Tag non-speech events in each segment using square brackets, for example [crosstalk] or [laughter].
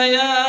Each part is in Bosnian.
يا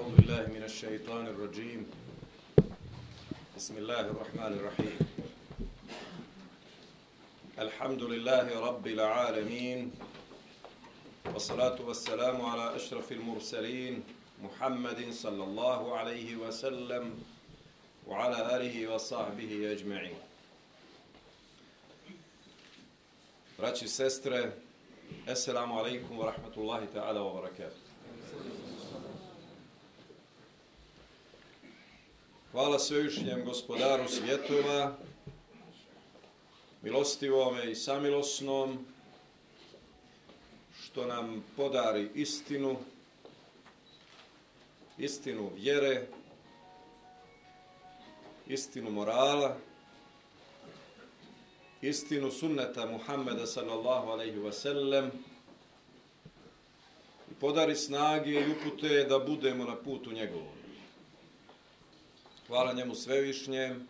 أعوذ بالله من الشيطان الرجيم. بسم الله الرحمن الرحيم. الحمد لله رب العالمين والصلاة والسلام على أشرف المرسلين محمد صلى الله عليه وسلم وعلى آله وصحبه أجمعين. Sestre, Assalamu alaikum wa rahmatullahi ta'ala wa barakatuh. Hvala svevišnjem gospodaru svjetova, milostivome i samilosnom, što nam podari istinu, istinu vjere, istinu morala, istinu sunneta Muhammeda sallallahu alaihi wa sellem, i podari snage i upute da budemo na putu njegovom. Hvala njemu svevišnjem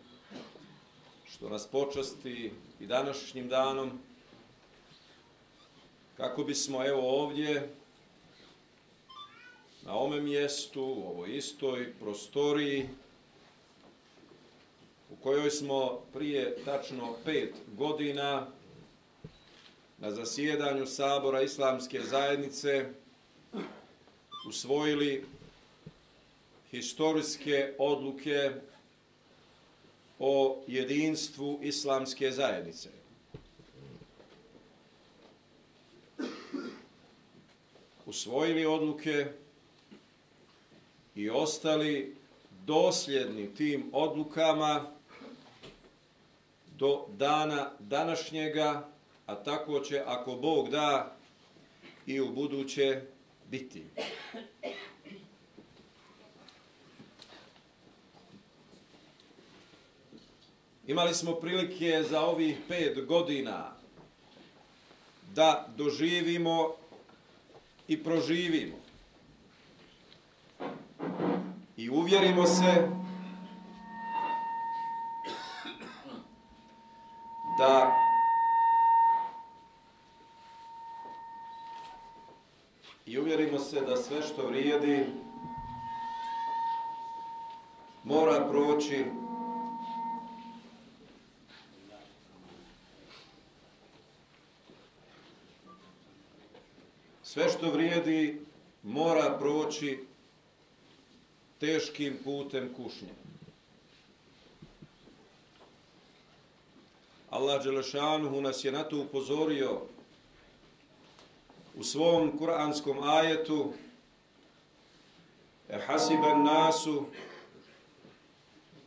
što nas počasti i današnjim danom. Kako bismo evo ovdje na ome mjestu, u ovoj istoj prostoriji u kojoj smo prije tačno pet godina na zasjedanju Sabora Islamske zajednice usvojili historijske odluke o jedinstvu islamske zajednice. Usvojili odluke i ostali dosljedni tim odlukama do dana današnjega, a tako će, ako Bog da, i u buduće biti. Imali smo prilike za ovih pet godina da doživimo i proživimo. I uvjerimo se da i uvjerimo se da sve što vrijedi mora proći sve što vrijedi mora proći teškim putem kušnje. Allah Đelešanuhu nas je na to upozorio u svom kuranskom ajetu e nasu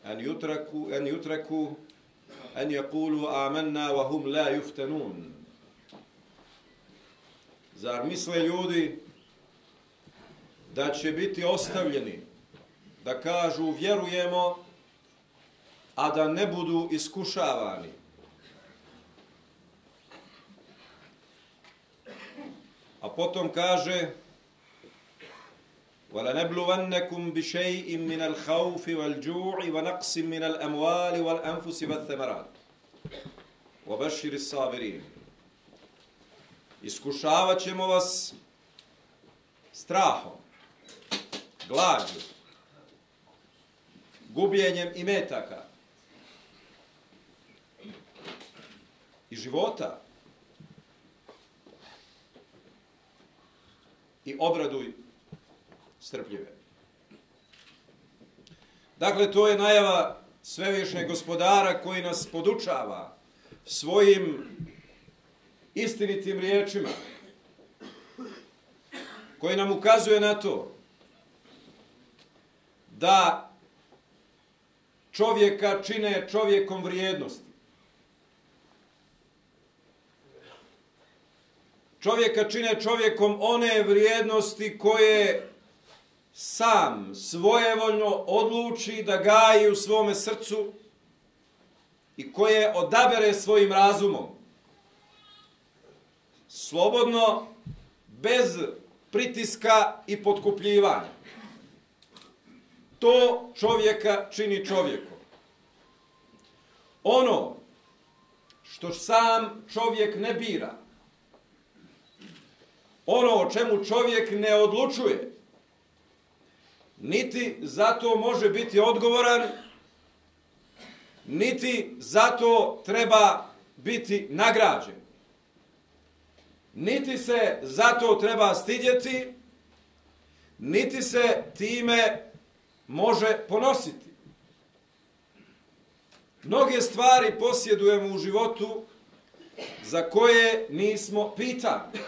an yutraku an yutraku an yaqulu amanna wa hum la yuftanun Zar misle ljudi da će biti ostavljeni da kažu vjerujemo, a da ne budu iskušavani? A potom kaže وَلَنَبْلُوَنَّكُمْ بِشَيْءٍ مِنَ الْخَوْفِ وَالْجُوعِ وَنَقْسٍ مِنَ الْأَمْوَالِ وَالْأَنفُسِ وَالثَّمَرَاتِ وَبَشِّرِ الصَّابِرِينَ Iskušavat ćemo vas strahom, glađu, gubljenjem i metaka i života i obraduj strpljive. Dakle, to je najava svevišnjeg gospodara koji nas podučava svojim istinitim riječima koji nam ukazuje na to da čovjeka čine čovjekom vrijednosti. Čovjeka čine čovjekom one vrijednosti koje sam svojevoljno odluči da gaji u svome srcu i koje odabere svojim razumom slobodno, bez pritiska i potkupljivanja. To čovjeka čini čovjekom. Ono što sam čovjek ne bira, ono o čemu čovjek ne odlučuje, niti zato može biti odgovoran, niti zato treba biti nagrađen. Niti se zato treba stidjeti, niti se time može ponositi. Mnoge stvari posjedujemo u životu za koje nismo pitani.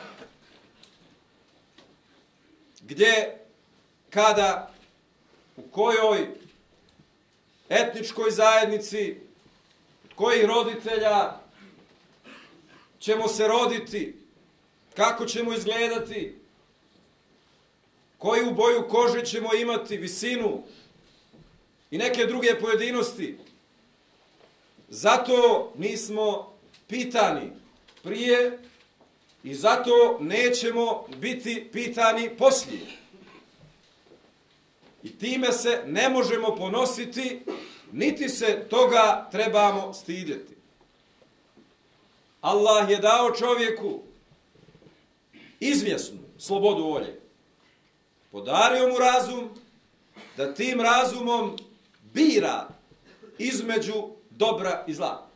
Gdje, kada, u kojoj etničkoj zajednici, od kojih roditelja ćemo se roditi, kako ćemo izgledati, koju boju kože ćemo imati, visinu i neke druge pojedinosti. Zato nismo pitani prije i zato nećemo biti pitani poslije. I time se ne možemo ponositi, niti se toga trebamo stidjeti. Allah je dao čovjeku izvjesnu slobodu volje. Podario mu razum da tim razumom bira između dobra i zla.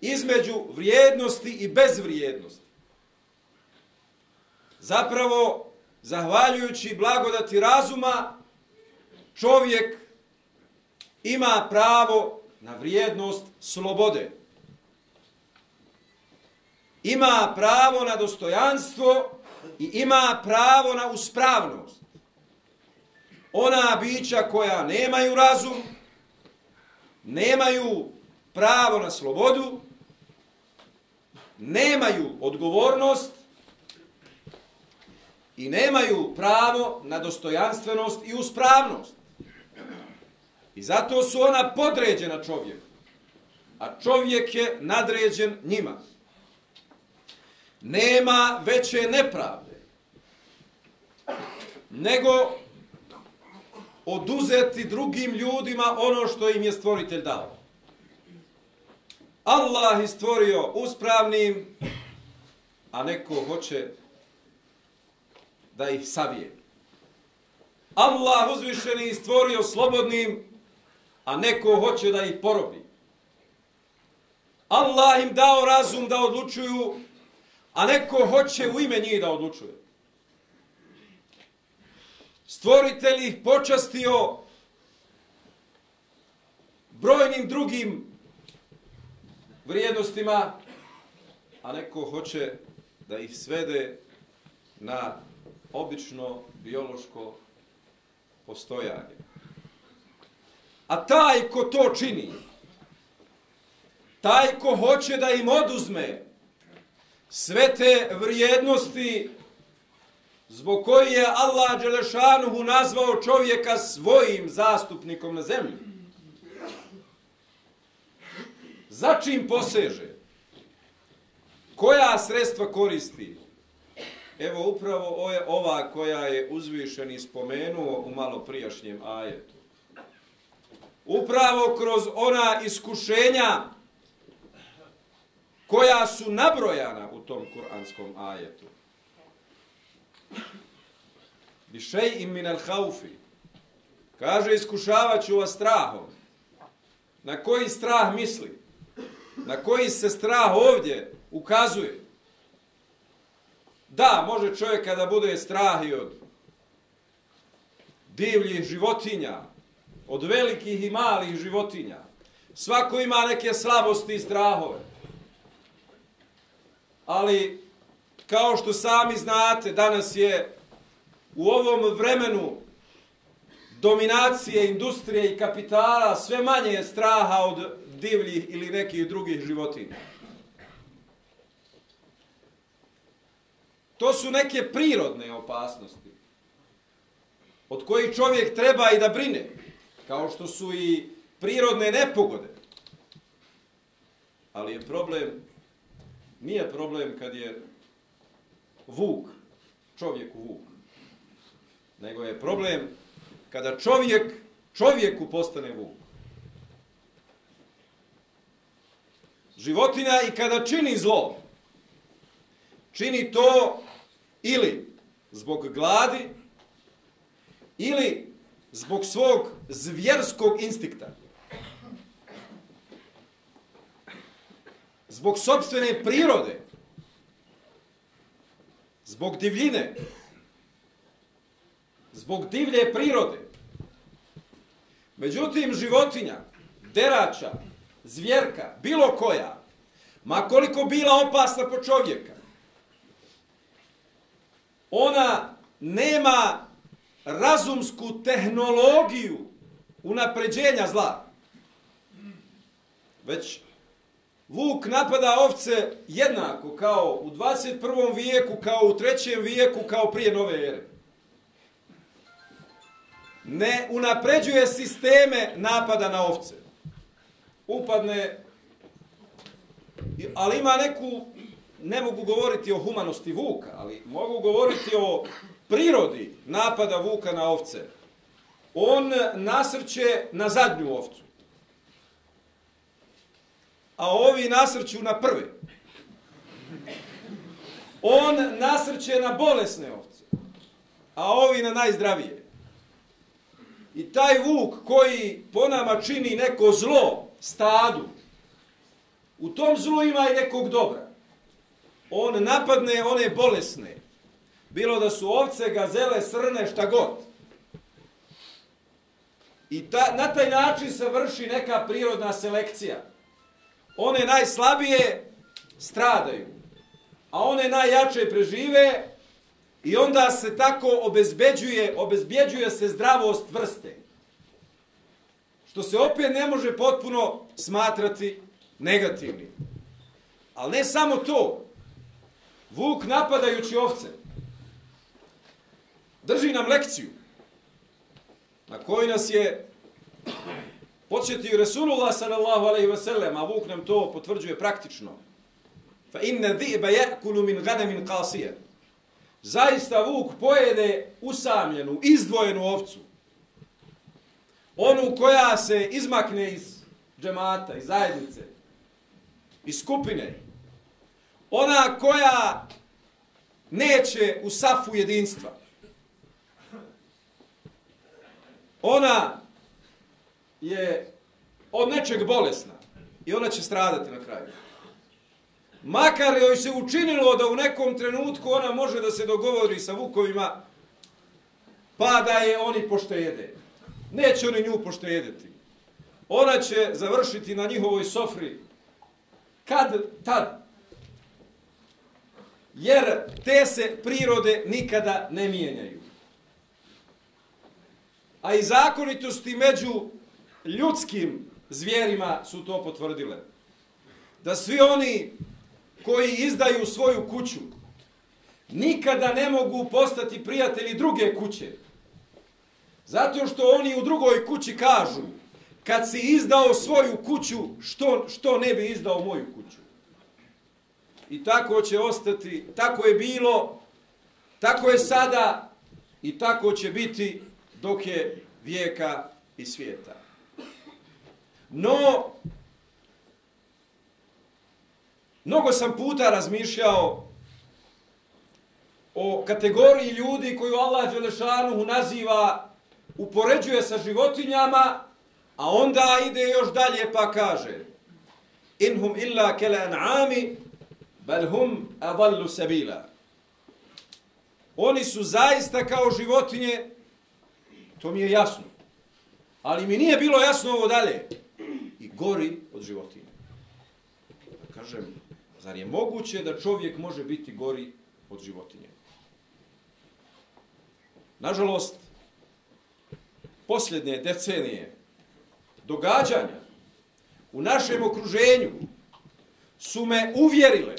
Između vrijednosti i bezvrijednosti. Zapravo, zahvaljujući blagodati razuma, čovjek ima pravo na vrijednost slobode. Ima pravo na dostojanstvo i ima pravo na uspravnost. Ona bića koja nemaju razum, nemaju pravo na slobodu, nemaju odgovornost i nemaju pravo na dostojanstvenost i uspravnost. I zato su ona podređena čovjeku, a čovjek je nadređen njima. Nema veće nepravde nego oduzeti drugim ljudima ono što im je stvoritelj dao. Allah je stvorio uspravnim, a neko hoće da ih savije. Allah uzvišeni je stvorio slobodnim, a neko hoće da ih porobi. Allah im dao razum da odlučuju, a neko hoće u ime njih da odlučuje. Stvoritelj ih počastio brojnim drugim vrijednostima, a neko hoće da ih svede na obično biološko postojanje. A taj ko to čini, taj ko hoće da im oduzme sve te vrijednosti zbog koji je Allah Đelešanuhu nazvao čovjeka svojim zastupnikom na zemlji. Začim poseže? Koja sredstva koristi? Evo upravo je ova koja je uzvišeni spomenuo u malo prijašnjem ajetu. Upravo kroz ona iskušenja koja su nabrojana tom kuranskom ajetu. Bišej im minel haufi. Kaže, iskušavat ću vas strahom. Na koji strah misli? Na koji se strah ovdje ukazuje? Da, može čovjek kada bude strah i od divljih životinja, od velikih i malih životinja. Svako ima neke slabosti i strahove. Ali, kao što sami znate, danas je u ovom vremenu dominacije industrije i kapitala sve manje je straha od divljih ili nekih drugih životinja. To su neke prirodne opasnosti od kojih čovjek treba i da brine, kao što su i prirodne nepogode. Ali je problem, nije problem kad je vuk, čovjek u vuk nego je problem kada čovjek čovjeku postane vuk. Životinja i kada čini zlo, čini to ili zbog gladi, ili zbog svog zvjerskog instikta. Zbog sobstvene prirode, zbog divljine, zbog divlje prirode. Međutim, životinja, derača, zvjerka, bilo koja, ma koliko bila opasna po čovjeka, ona nema razumsku tehnologiju unapređenja zla. Već Vuk napada ovce jednako kao u 21. vijeku, kao u 3. vijeku, kao prije nove ere. Ne unapređuje sisteme napada na ovce. Upadne, ali ima neku, ne mogu govoriti o humanosti Vuka, ali mogu govoriti o prirodi napada Vuka na ovce. On nasrće na zadnju ovcu a ovi nasrću na prve. On nasrće na bolesne ovce, a ovi na najzdravije. I taj vuk koji po nama čini neko zlo stadu, u tom zlu ima i nekog dobra. On napadne one bolesne, bilo da su ovce, gazele, srne, šta god. I ta, na taj način se vrši neka prirodna selekcija one najslabije stradaju, a one najjače prežive i onda se tako obezbeđuje, obezbeđuje se zdravost vrste. Što se opet ne može potpuno smatrati negativnim. Ali ne samo to. Vuk napadajući ovce drži nam lekciju na kojoj nas je Podsjetio Resulullah sallallahu alaihi ve sellem, a Vuk nam to potvrđuje praktično. Fa inna dhi'ba ya'kulu min ghanamin qasiya. Zaista Vuk pojede usamljenu, izdvojenu ovcu. Onu koja se izmakne iz džemata, iz zajednice, iz skupine. Ona koja neće u safu jedinstva. Ona je od nečeg bolesna i ona će stradati na kraju. Makar joj se učinilo da u nekom trenutku ona može da se dogovori sa vukovima, pa da je oni poštede. Neće oni nju poštedeti. Ona će završiti na njihovoj sofri kad tad. Jer te se prirode nikada ne mijenjaju. A i zakonitosti među ljudskim zvijerima su to potvrdile. Da svi oni koji izdaju svoju kuću nikada ne mogu postati prijatelji druge kuće. Zato što oni u drugoj kući kažu kad si izdao svoju kuću, što, što ne bi izdao moju kuću. I tako će ostati, tako je bilo, tako je sada i tako će biti dok je vijeka i svijeta. No, mnogo sam puta razmišljao o kategoriji ljudi koju Allah Đelešanuhu naziva, upoređuje sa životinjama, a onda ide još dalje pa kaže Inhum illa kele an'ami, bel hum adallu sabila. Oni su zaista kao životinje, to mi je jasno. Ali mi nije bilo jasno ovo dalje gori od životinja. Pa kažem, zar je moguće da čovjek može biti gori od životinje? Nažalost, posljednje decenije događanja u našem okruženju su me uvjerile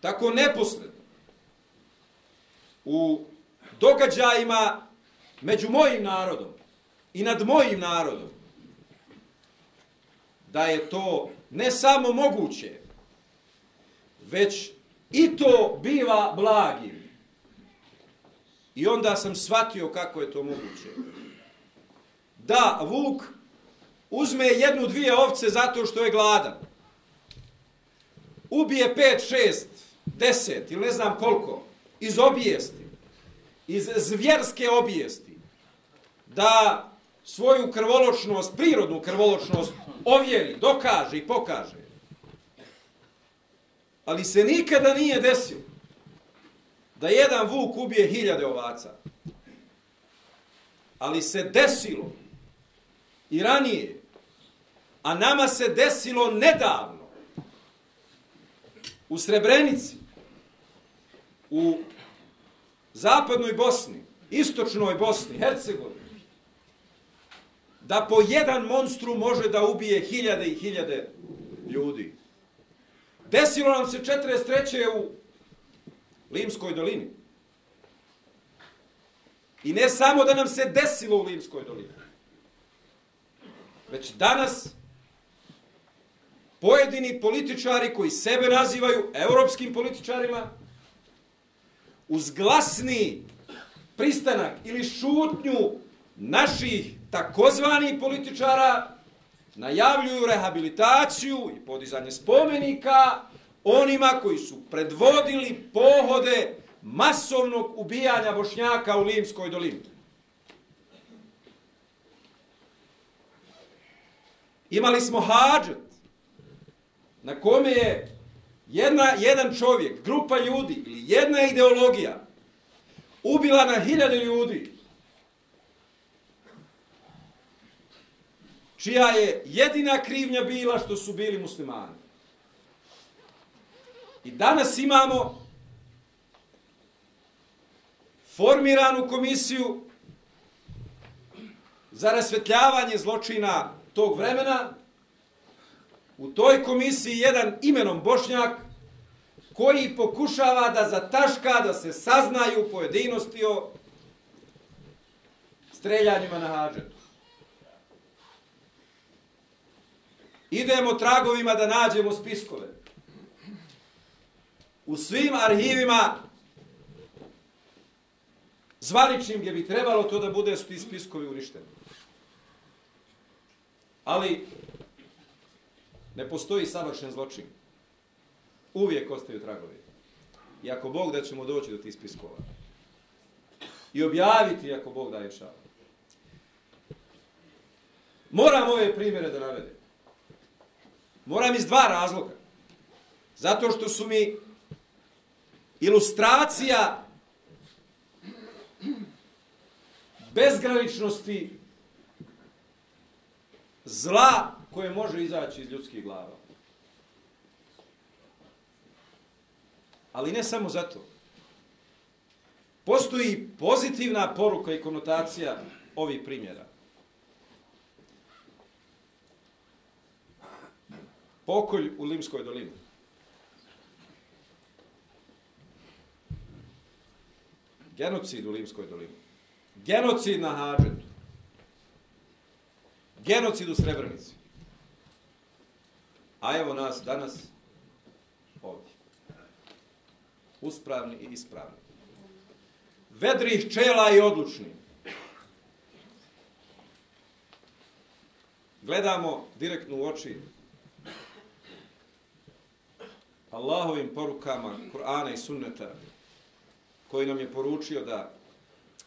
tako neposredno u događajima među mojim narodom i nad mojim narodom da je to ne samo moguće, već i to biva blagim. I onda sam shvatio kako je to moguće. Da, Vuk uzme jednu, dvije ovce zato što je gladan. Ubije pet, šest, deset ili ne znam koliko, iz obijesti, iz zvjerske obijesti, da svoju krvoločnost, prirodnu krvoločnost ovjeri, dokaže i pokaže. Ali se nikada nije desilo da jedan vuk ubije hiljade ovaca. Ali se desilo i ranije, a nama se desilo nedavno u Srebrenici, u zapadnoj Bosni, istočnoj Bosni, Hercegovini, da po jedan monstru može da ubije hiljade i hiljade ljudi. Desilo nam se 43. u Limskoj dolini. I ne samo da nam se desilo u Limskoj dolini, već danas pojedini političari koji sebe nazivaju europskim političarima, uz glasni pristanak ili šutnju naših takozvani političara najavljuju rehabilitaciju i podizanje spomenika onima koji su predvodili pohode masovnog ubijanja bošnjaka u Limskoj dolini. Imali smo hađet na kome je jedna, jedan čovjek, grupa ljudi ili jedna ideologija ubila na hiljade ljudi čija je jedina krivnja bila što su bili muslimani. I danas imamo formiranu komisiju za rasvetljavanje zločina tog vremena. U toj komisiji jedan imenom Bošnjak koji pokušava da zataška, da se saznaju pojedinosti o streljanjima na hađetu. Idemo tragovima da nađemo spiskove. U svim arhivima zvaničnim gdje bi trebalo to da bude su ti spiskovi uništeni. Ali ne postoji savršen zločin. Uvijek ostaju tragovi. I ako Bog da ćemo doći do tih spiskova. I objaviti ako Bog daje šal. Moram ove primjere da navedem. Moram iz dva razloga. Zato što su mi ilustracija bezgraničnosti zla koje može izaći iz ljudskih glava. Ali ne samo zato. Postoji pozitivna poruka i konotacija ovih primjera. Pokolj u Limskoj dolini. Genocid u Limskoj dolini. Genocid na Hadžetu. Genocid u Srebrenici. A evo nas danas ovdje. Uspravni i ispravni. Vedrih čela i odlučni. Gledamo direktno u oči Allahovim porukama Kur'ana i Sunneta koji nam je poručio da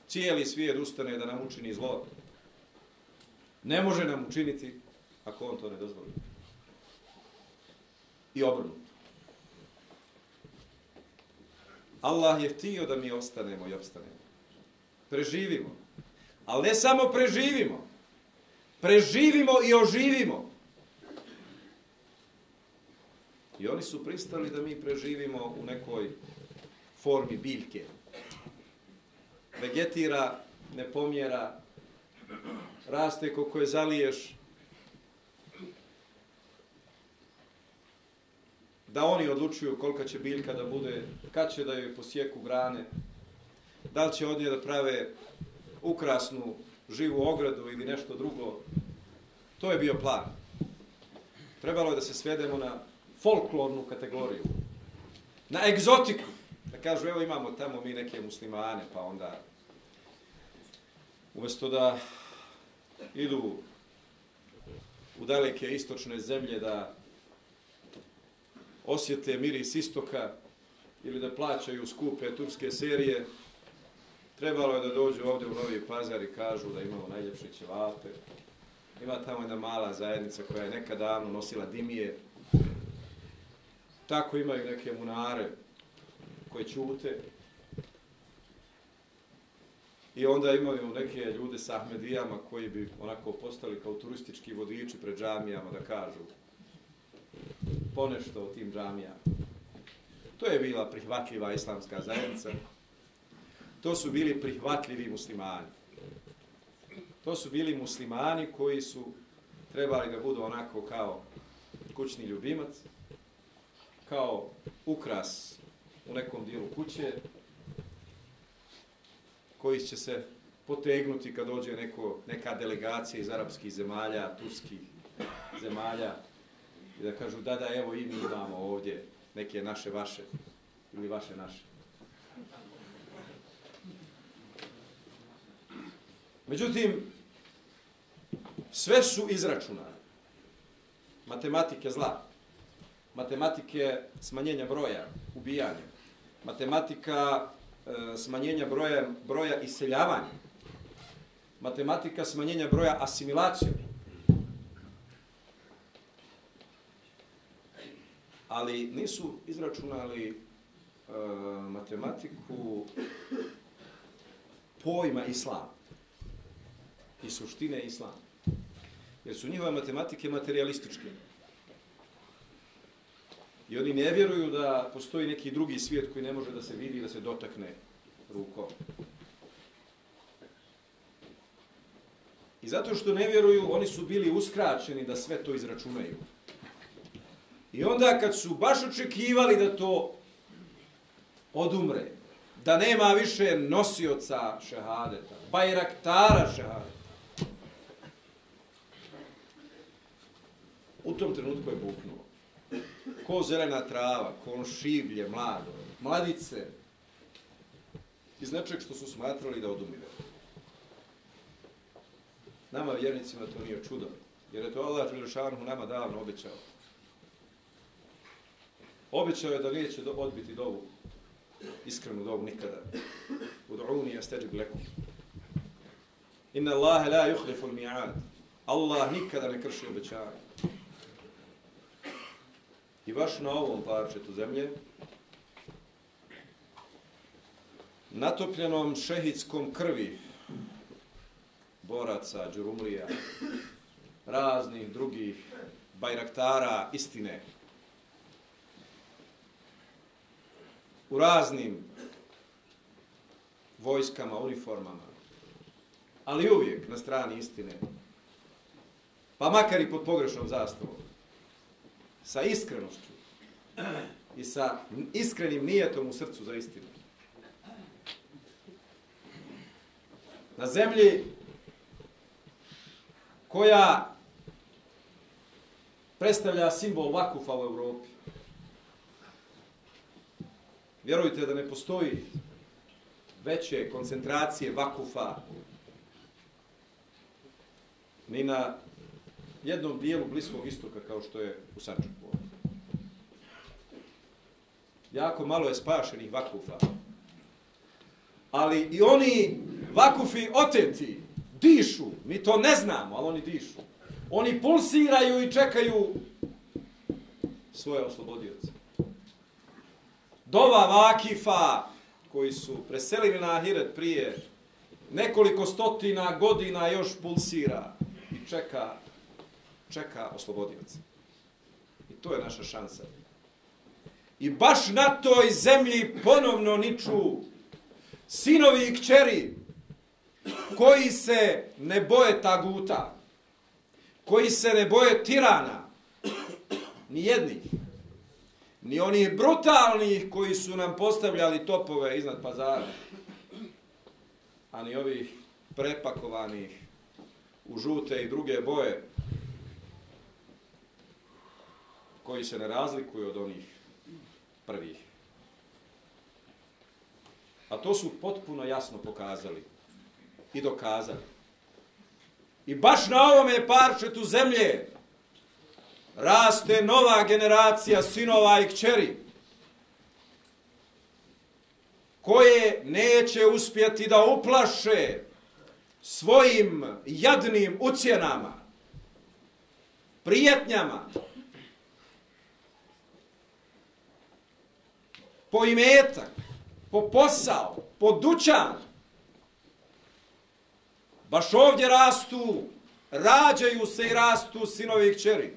cijeli svijet ustane da nam učini zlo. Ne može nam učiniti ako on to ne dozvoli. I obrnuto. Allah je htio da mi ostanemo i opstanemo. Preživimo. Ali ne samo preživimo. Preživimo i oživimo. I oni su pristali da mi preživimo u nekoj formi biljke. Vegetira, ne pomjera, raste kako je zaliješ. Da oni odlučuju kolika će biljka da bude, kad će da joj posjeku grane, da li će od nje da prave ukrasnu živu ogradu ili nešto drugo. To je bio plan. Trebalo je da se svedemo na folklornu kategoriju. Na egzotiku. Da kažu, evo imamo tamo mi neke muslimane, pa onda umjesto da idu u daleke istočne zemlje da osjete miris istoka ili da plaćaju skupe turske serije, trebalo je da dođu ovdje u Novi Pazar i kažu da imamo najljepše ćevape. Ima tamo jedna mala zajednica koja je nekad davno nosila dimije, tako imaju neke munare koje ćute. I onda imaju neke ljude sa Ahmedijama koji bi onako postali kao turistički vodiči pred džamijama da kažu ponešto o tim džamijama. To je bila prihvatljiva islamska zajednica. To su bili prihvatljivi muslimani. To su bili muslimani koji su trebali da budu onako kao kućni ljubimac, kao ukras u nekom dijelu kuće, koji će se potegnuti kad dođe neko, neka delegacija iz arapskih zemalja, turskih zemalja, i da kažu da, da, evo i mi imamo ovdje neke naše vaše ili vaše naše. Međutim, sve su izračunane. Matematike zla, matematike smanjenja broja, ubijanja, matematika e, smanjenja broja, broja iseljavanja, matematika smanjenja broja asimilacijom, ali nisu izračunali e, matematiku pojma islam i suštine islama. Jer su njihove matematike materialističke. I oni ne vjeruju da postoji neki drugi svijet koji ne može da se vidi i da se dotakne rukom. I zato što ne vjeruju, oni su bili uskraćeni da sve to izračunaju. I onda kad su baš očekivali da to odumre, da nema više nosioca šehadeta, bajraktara šehadeta, u tom trenutku je Bog. Ko zelena trava, ko ono šivlje, mlado, mladice, iz nečeg što su smatrali da odumire. Nama vjernicima to nije čudo, jer je to Allah Želešanu nama davno obećao. Obećao je da neće do, odbiti dovu, iskrenu dovu nikada. Ud'uni astajib lakum. Inna Allaha la yuhlifu al-mi'ad. Allah nikada ne krši obećanje. I baš na ovom parčetu zemlje, natopljenom šehidskom krvi boraca, džurumlija, raznih drugih bajraktara istine, u raznim vojskama, uniformama, ali uvijek na strani istine, pa makar i pod pogrešnom zastavom, sa iskrenošću [clears throat] i sa iskrenim nijetom u srcu za istinu. Na zemlji koja predstavlja simbol vakufa u Evropi. Vjerujte da ne postoji veće koncentracije vakufa ni na jednom dijelu Bliskog istoka kao što je u Sančaku. Jako malo je spašenih vakufa. Ali i oni vakufi oteti, dišu, mi to ne znamo, ali oni dišu. Oni pulsiraju i čekaju svoje oslobodioce. Dova vakifa koji su preselili na Ahiret prije nekoliko stotina godina još pulsira i čeka čeka oslobodioca. I to je naša šansa. I baš na toj zemlji ponovno niču sinovi i kćeri koji se ne boje taguta, koji se ne boje tirana, ni jednih, ni onih brutalnih koji su nam postavljali topove iznad pazara, a ni ovih prepakovanih u žute i druge boje, koji se ne razlikuju od onih prvih. A to su potpuno jasno pokazali i dokazali. I baš na ovome parčetu zemlje raste nova generacija sinova i kćeri koje neće uspjeti da uplaše svojim jadnim ucjenama, prijetnjama, po imetak, po posao, po dućan. Baš ovdje rastu, rađaju se i rastu sinovi i kćeri,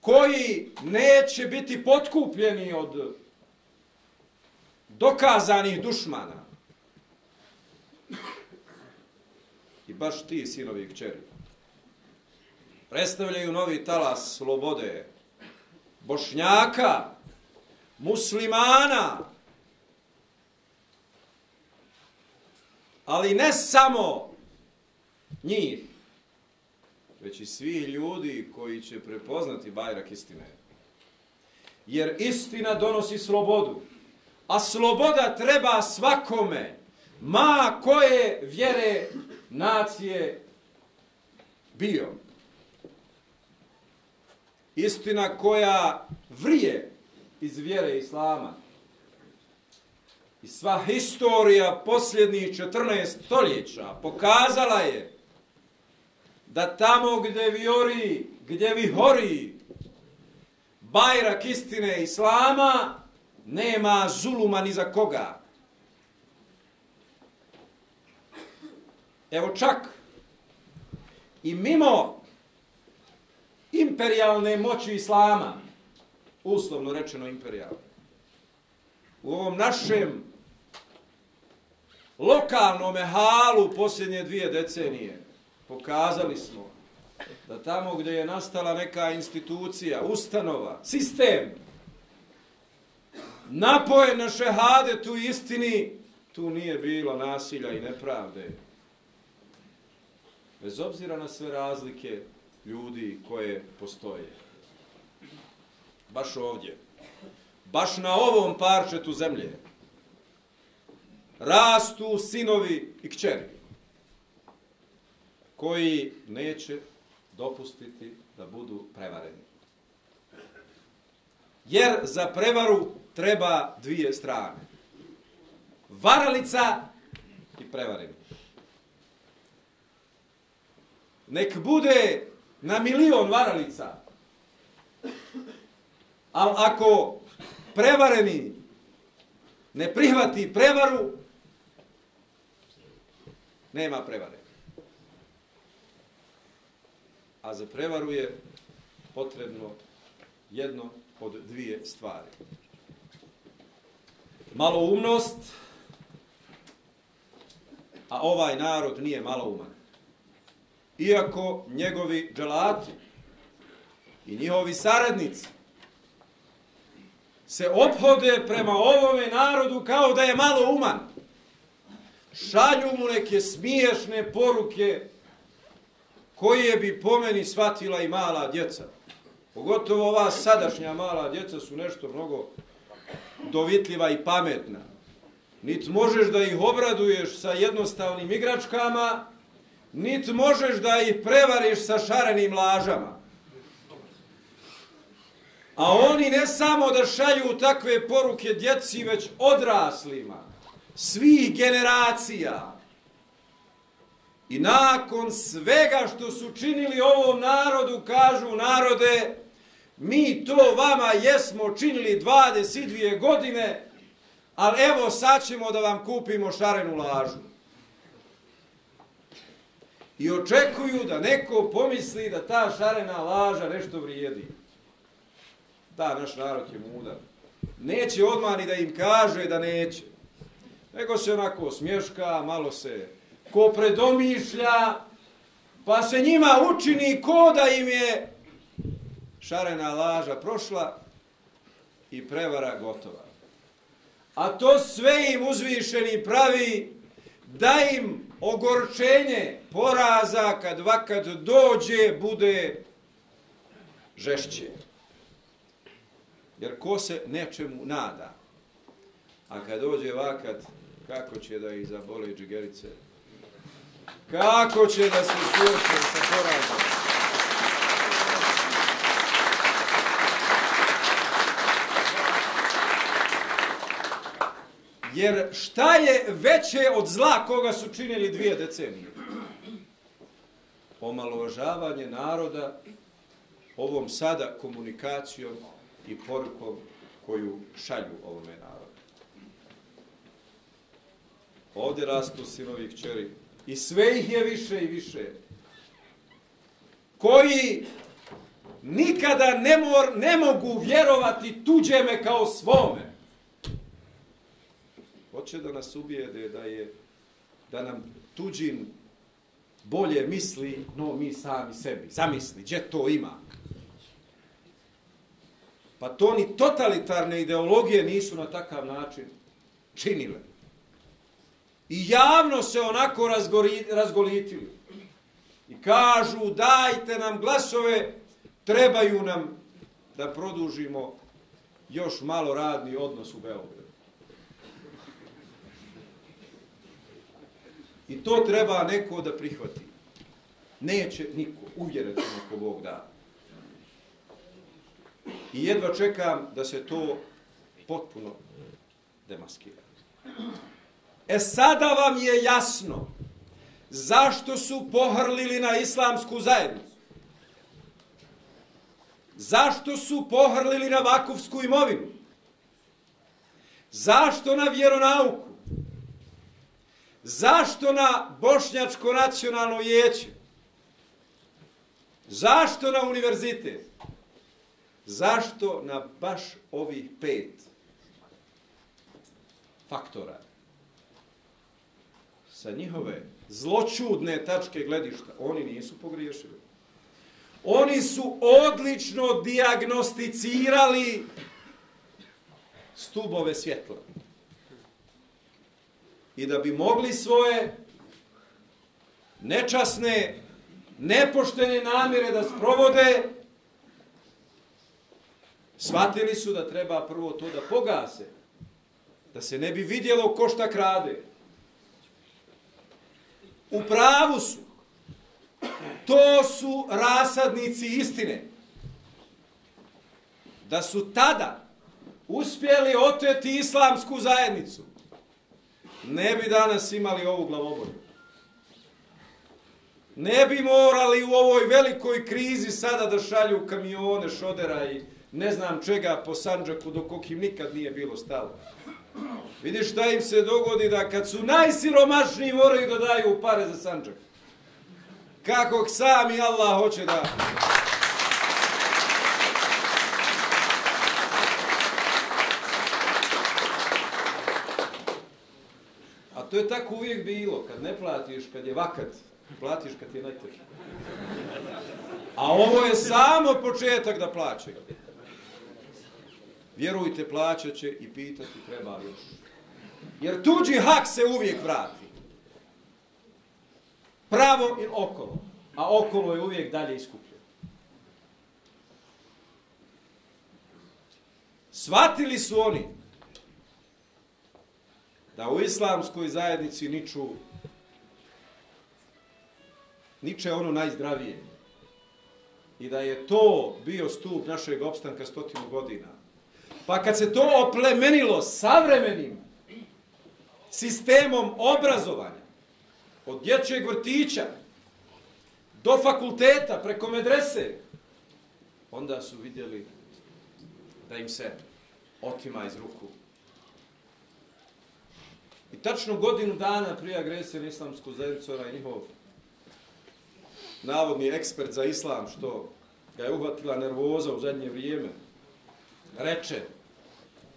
koji neće biti potkupljeni od dokazanih dušmana. I baš ti, sinovi i kćeri, predstavljaju novi talas slobode, bošnjaka, muslimana, ali ne samo njih, već i svi ljudi koji će prepoznati bajrak istine. Jer istina donosi slobodu, a sloboda treba svakome, ma koje vjere nacije bio. Istina koja vrije iz vjere Islama. I sva historija posljednjih 14 stoljeća pokazala je da tamo gdje viori, gdje vi hori bajrak istine Islama, nema zuluma ni za koga. Evo čak i mimo imperialne moći Islama, uslovno rečeno imperijalni. u ovom našem lokalnom halu posljednje dvije decenije pokazali smo da tamo gdje je nastala neka institucija, ustanova, sistem, napojen na šehade tu istini, tu nije bilo nasilja i nepravde. Bez obzira na sve razlike ljudi koje postoje. Baš ovdje. Baš na ovom parčetu zemlje. Rastu sinovi i kćeri koji neće dopustiti da budu prevareni. Jer za prevaru treba dvije strane. Varalica i prevareni. Nek bude na milion varalica. Ali ako prevareni ne prihvati prevaru, nema prevare. A za prevaru je potrebno jedno od dvije stvari. Maloumnost, a ovaj narod nije malouman. Iako njegovi dželati i njihovi saradnici se obhode prema ovome narodu kao da je malo uman. Šalju mu neke smiješne poruke koje bi po meni shvatila i mala djeca. Pogotovo ova sadašnja mala djeca su nešto mnogo dovitljiva i pametna. Nit možeš da ih obraduješ sa jednostavnim igračkama, nit možeš da ih prevariš sa šarenim lažama. A oni ne samo da šalju takve poruke djeci, već odraslima, svih generacija. I nakon svega što su činili ovom narodu, kažu narode, mi to vama jesmo činili 22 godine, ali evo sad ćemo da vam kupimo šarenu lažu. I očekuju da neko pomisli da ta šarena laža nešto vrijedi. Da, naš narod je mudar. Neće odmah ni da im kaže da neće. Nego se onako smješka, malo se ko predomišlja, pa se njima učini ko da im je šarena laža prošla i prevara gotova. A to sve im uzvišeni pravi da im ogorčenje poraza kad vakad dođe bude žešće. Jer ko se nečemu nada, a kad dođe vakat, kako će da ih zabole džigerice? Kako će da se suoče sa porazom? Jer šta je veće od zla koga su činili dvije decenije? Omalovažavanje naroda ovom sada komunikacijom i porukom koju šalju ovome narodu. Ovdje rastu sinovi i kćeri i sve ih je više i više. Koji nikada ne, mor, ne mogu vjerovati tuđeme kao svome. Hoće da nas ubijede da je da nam tuđim bolje misli, no mi sami sebi. Zamisli, gdje to ima? Pa to ni totalitarne ideologije nisu na takav način činile. I javno se onako razgori, razgolitili. I kažu, dajte nam glasove, trebaju nam da produžimo još malo radni odnos u Beogradu. I to treba neko da prihvati. Neće niko, uvjeren sam ako Bog da. I jedva čekam da se to potpuno demaskira. E sada vam je jasno zašto su pohrlili na islamsku zajednicu. Zašto su pohrlili na vakufsku imovinu? Zašto na vjeronauku? Zašto na Bošnjačko nacionalno vijeće? Zašto na univerzitet? Zašto na baš ovih pet faktora? Sa njihove zločudne tačke gledišta, oni nisu pogriješili. Oni su odlično diagnosticirali stubove svjetla. I da bi mogli svoje nečasne, nepoštene namjere da sprovode, Svatili su da treba prvo to da pogase, da se ne bi vidjelo ko šta krade. U pravu su. To su rasadnici istine. Da su tada uspjeli oteti islamsku zajednicu, ne bi danas imali ovu glavobolju. Ne bi morali u ovoj velikoj krizi sada da šalju kamione, šodera i ne znam čega po Sanđaku dok kog im nikad nije bilo stalo. Vidiš šta im se dogodi da kad su najsiromašniji moraju da daju pare za Sanđak. Kako sami Allah hoće da... A to je tako uvijek bilo. Kad ne platiš, kad je vakat, platiš kad je najteže. A ovo je samo početak da plaćaju. Vjerujte, plaćat će i pitati treba još. Jer tuđi hak se uvijek vrati. Pravo i okolo. A okolo je uvijek dalje iskupljeno. Svatili su oni da u islamskoj zajednici niču niče ono najzdravije. I da je to bio stup našeg opstanka stotinu godina. Pa kad se to oplemenilo savremenim sistemom obrazovanja, od dječjeg vrtića do fakulteta, preko medrese, onda su vidjeli da im se otima iz ruku. I tačno godinu dana prije agresije na islamsku zajednicu, onaj njihov navodni ekspert za islam, što ga je uhvatila nervoza u zadnje vrijeme, reče,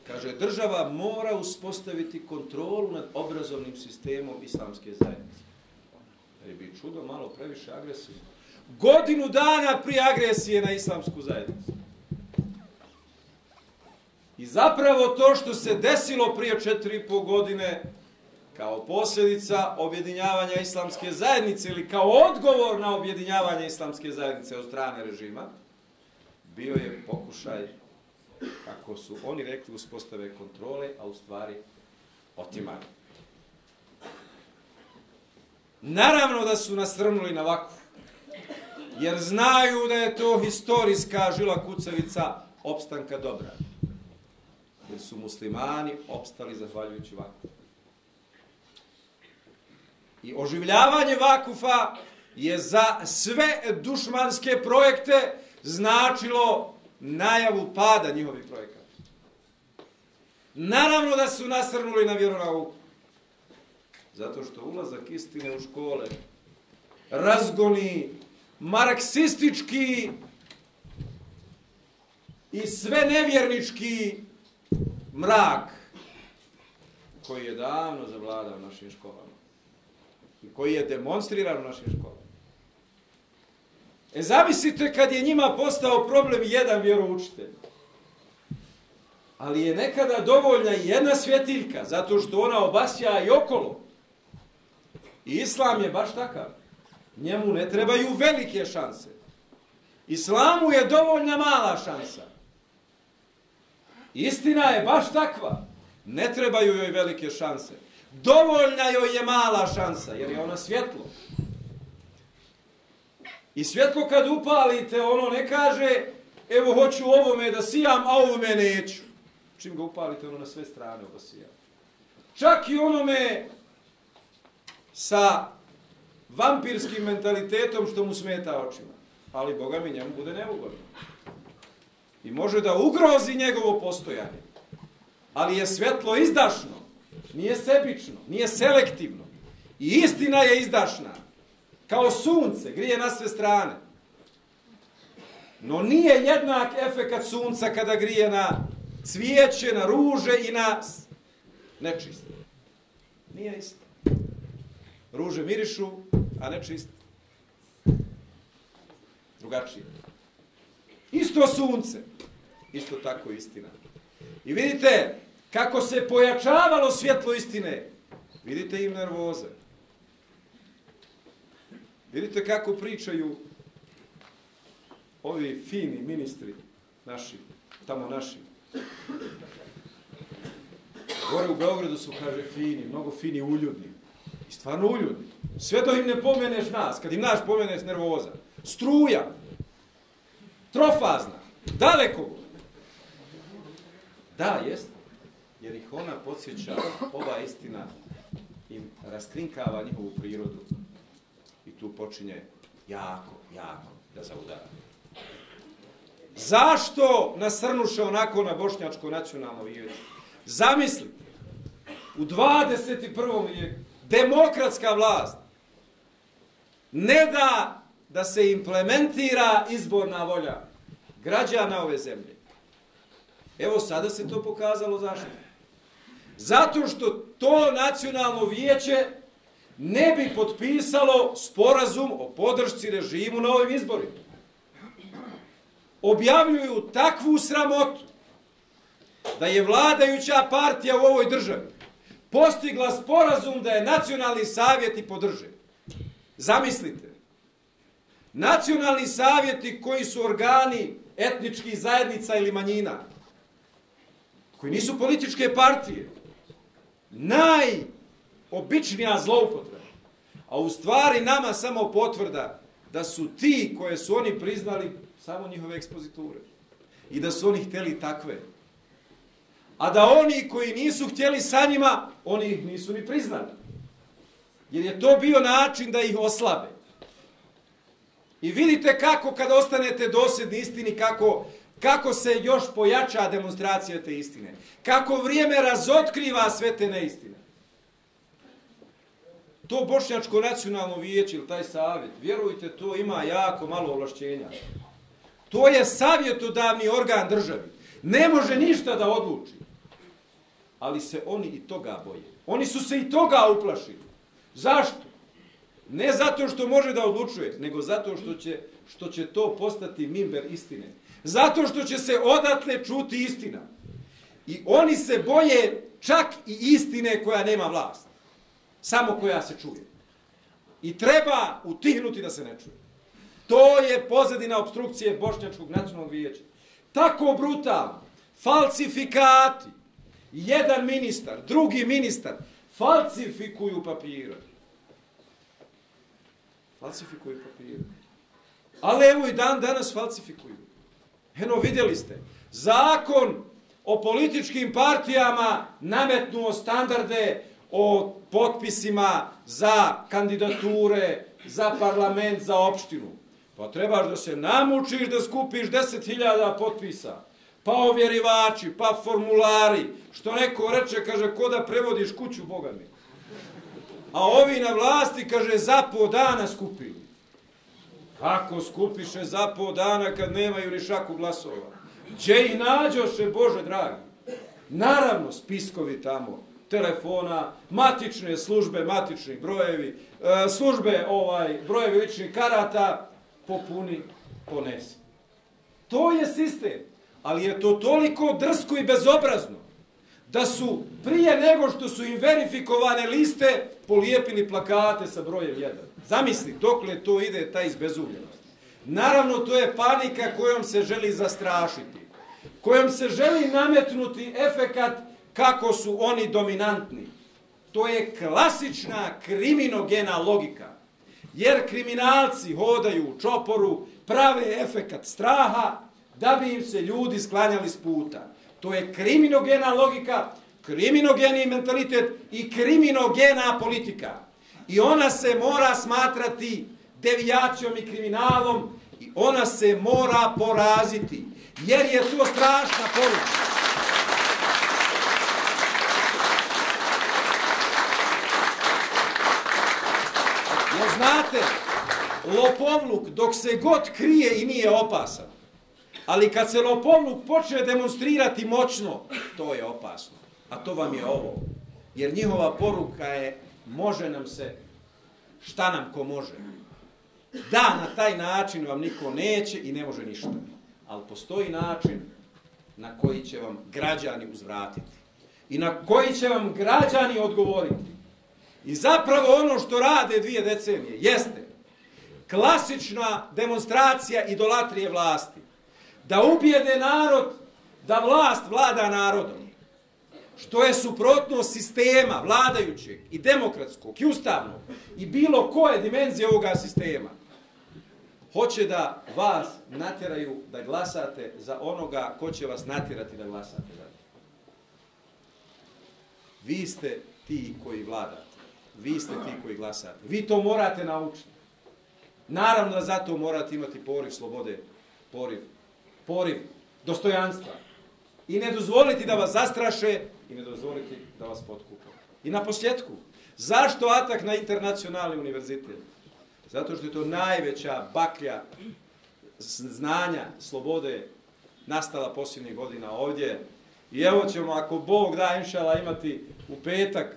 kaže, država mora uspostaviti kontrolu nad obrazovnim sistemom islamske zajednice. Jer bi čudo malo previše agresivno. Godinu dana prije agresije na islamsku zajednicu. I zapravo to što se desilo prije četiri i pol godine kao posljedica objedinjavanja islamske zajednice ili kao odgovor na objedinjavanje islamske zajednice od strane režima, bio je pokušaj kako su oni rekli uspostave kontrole, a u stvari otimanje. Naravno da su nasrnuli na vaku, jer znaju da je to historijska žila kucavica opstanka dobra. Jer su muslimani opstali zahvaljujući vaku. I oživljavanje vakufa je za sve dušmanske projekte značilo najavu pada njihovih projekata. Naravno da su nasrnuli na vjeronauku. Zato što ulazak istine u škole razgoni marksistički i sve nevjernički mrak koji je davno zavladao našim školama i koji je demonstriran u našim školama. E zamislite kad je njima postao problem jedan vjeroučitelj. Ali je nekada dovoljna jedna svjetiljka, zato što ona obasja i okolo. I islam je baš takav. Njemu ne trebaju velike šanse. Islamu je dovoljna mala šansa. Istina je baš takva. Ne trebaju joj velike šanse. Dovoljna joj je mala šansa, jer je ona svjetlo. I svjetlo kad upalite, ono ne kaže, evo hoću ovome da sijam, a ovome neću. Čim ga upalite, ono na sve strane obasija. Čak i onome sa vampirskim mentalitetom što mu smeta očima. Ali Boga mi njemu bude neugodno. I može da ugrozi njegovo postojanje. Ali je svjetlo izdašno. Nije sebično. Nije selektivno. I istina je izdašna. Kao sunce. Grije na sve strane. No nije jednak efekat sunca kada grije na cvijeće, na ruže i na nečiste. Nije isto. Ruže mirišu, a nečiste. Drugačije. Isto sunce. Isto tako istina. I vidite kako se pojačavalo svjetlo istine. Vidite im nervoze. Vidite kako pričaju ovi fini ministri naši, tamo naši. Gore u Beogradu su, kaže, fini, mnogo fini uljudni. I stvarno uljudni. Sve do im ne pomeneš nas, kad im naš pomeneš nervoza. Struja. Trofazna. Daleko. Da, jest. Jer ih ona podsjeća, ova istina im raskrinkava njihovu prirodu. Tu počinje jako, jako da zaudara. Zašto nasrnuše onako na bošnjačko nacionalno vijeće? Zamislite, u 21. vijeku, demokratska vlast ne da da se implementira izborna volja građana ove zemlje. Evo sada se to pokazalo zašto. Zato što to nacionalno vijeće ne bi potpisalo sporazum o podršci režimu na ovim izborima objavljuju takvu sramotu da je vladajuća partija u ovoj državi postigla sporazum da je nacionalni savjeti podrže. Zamislite, nacionalni savjeti koji su organi etničkih zajednica ili manjina, koji nisu političke partije, naj običnija zloupotreba, a u stvari nama samo potvrda da su ti koje su oni priznali samo njihove ekspoziture. I da su oni hteli takve. A da oni koji nisu htjeli sa njima, oni ih nisu ni priznali. Jer je to bio način da ih oslabe. I vidite kako kad ostanete dosjedni istini, kako, kako se još pojača demonstracija te istine. Kako vrijeme razotkriva sve te neistine. To Bošnjačko nacionalno vijeće ili taj savjet, vjerujte, to ima jako malo ovlašćenja. To je savjetodavni organ državi. Ne može ništa da odluči. Ali se oni i toga boje. Oni su se i toga uplašili. Zašto? Ne zato što može da odlučuje, nego zato što će, što će to postati mimber istine. Zato što će se odatle čuti istina. I oni se boje čak i istine koja nema vlast. Samo koja se čuje. I treba utihnuti da se ne čuje. To je pozadina obstrukcije Bošnjačkog nacionalnog vijeća. Tako brutalno, falsifikati, jedan ministar, drugi ministar, falsifikuju papire. Falsifikuju papire. Ali evo i dan danas falsifikuju. Eno, vidjeli ste, zakon o političkim partijama nametnuo standarde o potpisima za kandidature, za parlament, za opštinu. Pa trebaš da se namučiš da skupiš 10.000 potpisa. pa ovjerivači, pa formulari. Što neko reče, kaže, ko da prevodiš kuću, Boga mi. A ovi na vlasti, kaže, za po dana skupili. Kako skupiše za po dana kad nemaju ni šaku glasova? Gdje i nađoše, Bože dragi? Naravno, spiskovi tamo, telefona, matične službe, matični brojevi, e, službe, ovaj, brojevi ličnih karata, popuni, ponesi. To je sistem, ali je to toliko drsko i bezobrazno, da su prije nego što su im verifikovane liste polijepili plakate sa brojem 1. Zamisli, dokle to ide ta izbezumljenost. Naravno, to je panika kojom se želi zastrašiti, kojom se želi nametnuti efekat kako su oni dominantni. To je klasična kriminogena logika. Jer kriminalci hodaju u čoporu, prave efekat straha da bi im se ljudi sklanjali s puta. To je kriminogena logika, kriminogeni mentalitet i kriminogena politika. I ona se mora smatrati devijacijom i kriminalom i ona se mora poraziti. Jer je to strašna poruka. Jer znate, lopovluk dok se god krije i nije opasan, ali kad se lopovluk počne demonstrirati moćno, to je opasno. A to vam je ovo. Jer njihova poruka je, može nam se, šta nam ko može. Da, na taj način vam niko neće i ne može ništa. Ali postoji način na koji će vam građani uzvratiti. I na koji će vam građani odgovoriti. I zapravo ono što rade dvije decenije jeste klasična demonstracija idolatrije vlasti. Da ubijede narod da vlast vlada narodom. Što je suprotno sistema vladajućeg i demokratskog i ustavnog i bilo koje dimenzije ovoga sistema. Hoće da vas natjeraju da glasate za onoga ko će vas natjerati da glasate za Vi ste ti koji vladate. Vi ste ti koji glasate. Vi to morate naučiti. Naravno zato morate imati poriv slobode, poriv, poriv dostojanstva. I ne dozvoliti da vas zastraše i ne dozvoliti da vas potkupe. I na posljedku, zašto atak na internacionalni univerzitet? Zato što je to najveća baklja znanja, slobode nastala posljednjih godina ovdje. I evo ćemo, ako Bog da, inšala, imati u petak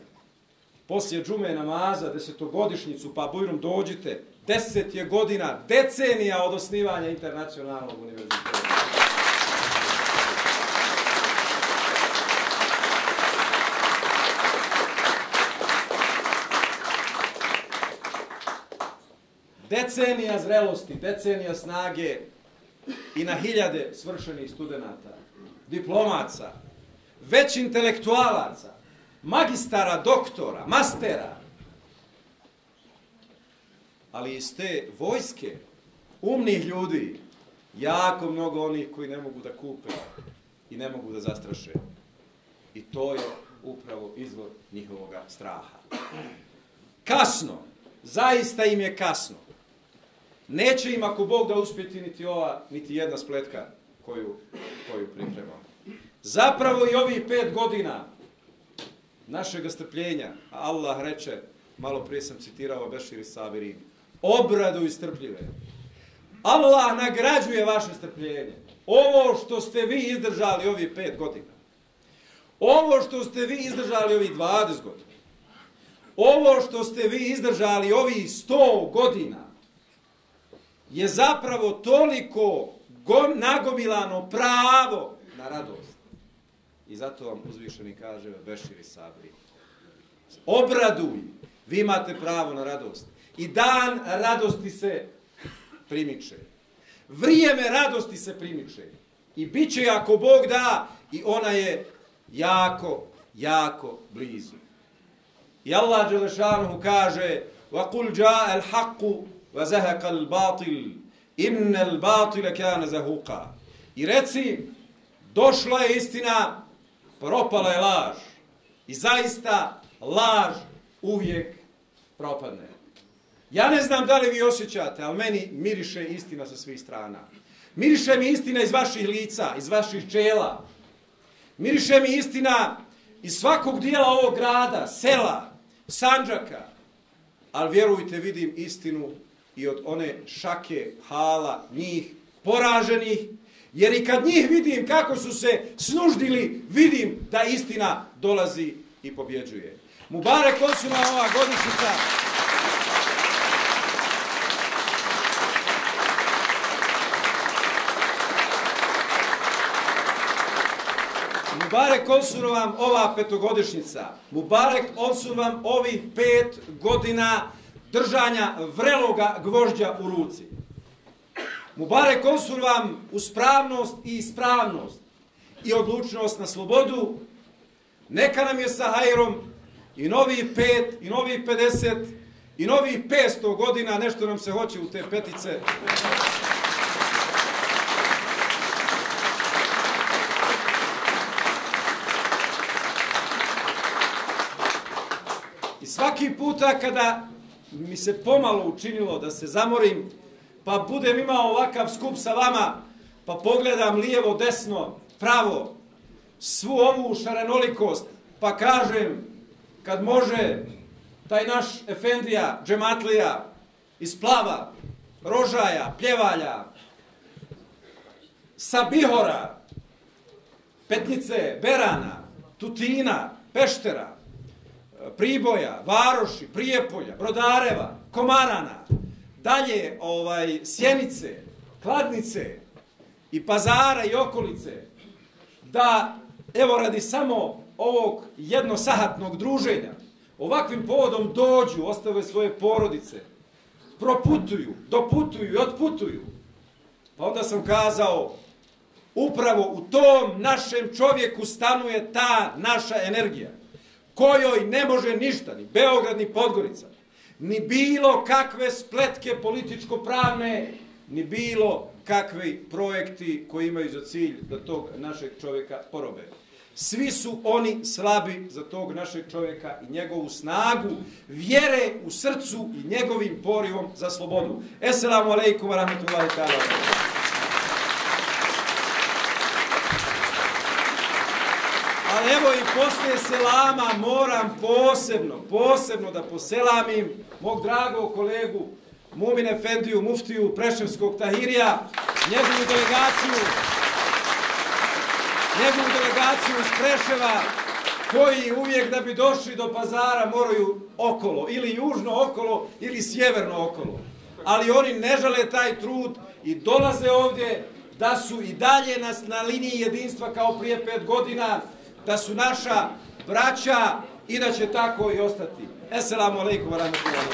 poslije džume namaza, desetogodišnjicu, pa bujrum dođite, deset je godina, decenija od osnivanja internacionalnog univerziteta. Decenija zrelosti, decenija snage i na hiljade svršenih studenta, diplomaca, već intelektualaca, magistara, doktora, mastera, ali iz te vojske umnih ljudi, jako mnogo onih koji ne mogu da kupe i ne mogu da zastraše. I to je upravo izvor njihovog straha. Kasno, zaista im je kasno. Neće im ako Bog da uspjeti niti ova, niti jedna spletka koju, koju pripremamo. Zapravo i ovih pet godina našeg strpljenja, Allah reče, malo prije sam citirao Bešir i Sabirin, obradu i strpljive. Allah nagrađuje vaše strpljenje. Ovo što ste vi izdržali ovih pet godina, ovo što ste vi izdržali ovih 20 godina, ovo što ste vi izdržali ovih 100 godina, je zapravo toliko nagomilano pravo na radost. I zato vam uzvišeni kaže Bešir i Sabri. Obraduj, vi imate pravo na radost. I dan radosti se primiče. Vrijeme radosti se primiče. I bit će ako Bog da, i ona je jako, jako blizu. I Allah Đelešanu kaže وَقُلْ جَاءَ الْحَقُّ وَزَهَكَ الْبَاطِلِ إِنَّ الْبَاطِلَ كَانَ زَهُقَ I reci, došla je istina, propala je laž. I zaista laž uvijek propadne. Ja ne znam da li vi osjećate, ali meni miriše istina sa svih strana. Miriše mi istina iz vaših lica, iz vaših čela. Miriše mi istina iz svakog dijela ovog grada, sela, Sanđaka. Ali vjerujte, vidim istinu i od one šake, hala, njih, poraženih, jer i kad njih vidim kako su se snuždili, vidim da istina dolazi i pobjeđuje. Mubarek Osuma ova godišnjica. Mubarek olsun vam ova petogodišnjica. Mubarek olsun vam ovih pet godina držanja vreloga gvožđa u ruci. Mubarek olsun vam uspravnost i ispravnost i odlučnost na slobodu. Neka nam je sa hajrom i novi pet, i novi 50, i novi 500 godina, nešto nam se hoće u te petice. I svaki puta kada mi se pomalo učinilo da se zamorim, pa budem imao ovakav skup sa vama, pa pogledam lijevo, desno, pravo, svu ovu šarenolikost, pa kažem, kad može taj naš Efendija, Džematlija, iz Plava, Rožaja, Pljevalja, sa Bihora, Petnice, Berana, Tutina, Peštera, Priboja, Varoši, Prijepolja, Brodareva, Komarana, dalje ovaj Sjenice, Kladnice i Pazara i okolice, da evo radi samo ovog jednosahatnog druženja, ovakvim povodom dođu, ostave svoje porodice, proputuju, doputuju i otputuju. Pa onda sam kazao, upravo u tom našem čovjeku stanuje ta naša energija, kojoj ne može ništa, ni Beograd, ni Podgorica, ni bilo kakve spletke političko-pravne, ni bilo kakvi projekti koji imaju za cilj da tog našeg čovjeka porobe. Svi su oni slabi za tog našeg čovjeka i njegovu snagu, vjere u srcu i njegovim porivom za slobodu. Esselamu alaikum wa rahmatullahi ta'ala. Ali evo i poslije selama moram posebno, posebno da poselamim mog dragog kolegu Mumin Efendiju, muftiju Preševskog Tahirija, njegovu delegaciju, njegovu delegaciju iz Preševa, koji uvijek da bi došli do pazara moraju okolo, ili južno okolo, ili sjeverno okolo. Ali oni ne žele taj trud i dolaze ovdje da su i dalje nas na liniji jedinstva kao prije pet godina, da su naša braća i da će tako i ostati. Esselamu alaikum wa rahmatullahi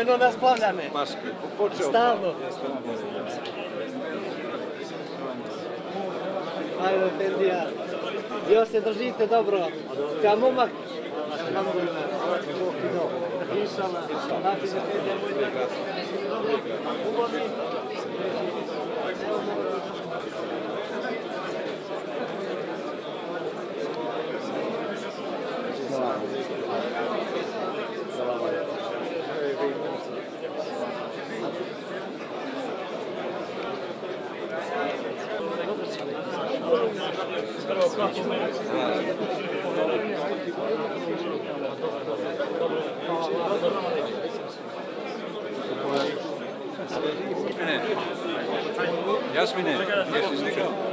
je muftija pomenuo nas plavljane. Počeo. Stalno. Ajde, Efendija. Još se držite dobro. Ka momak. Inšala. Znači, Efendija, moj dragi. Ugodni. Jasmine, yes, is